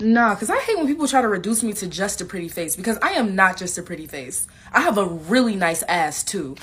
Nah, because I hate when people try to reduce me to just a pretty face because I am not just a pretty face. I have a really nice ass too.